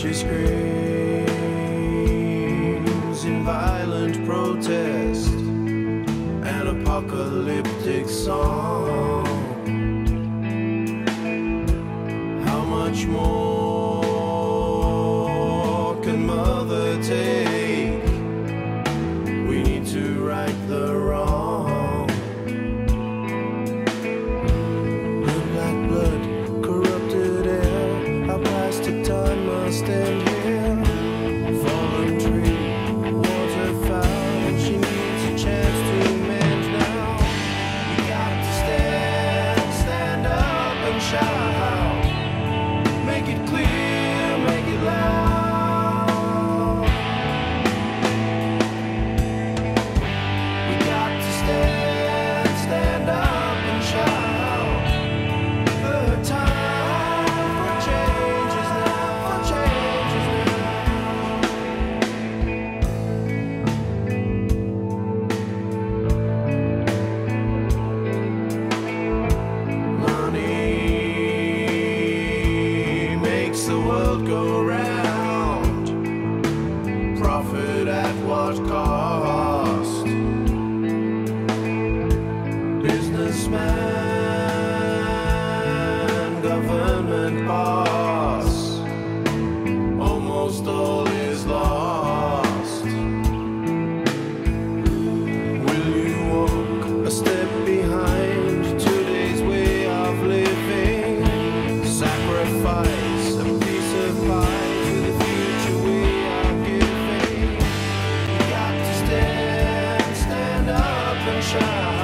She screams in violent protest, an apocalyptic song. How much more? It clear, Podcast. Businessman, government boss. Almost all is lost. Will you walk a step behind today's way of living? Sacrifice a piece of pie. sunshine.